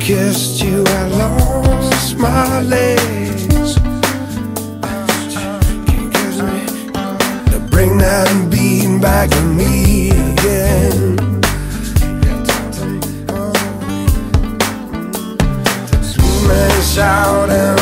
kissed you, I lost my legs. Can't get me to bring that beam back to me again. Swim and and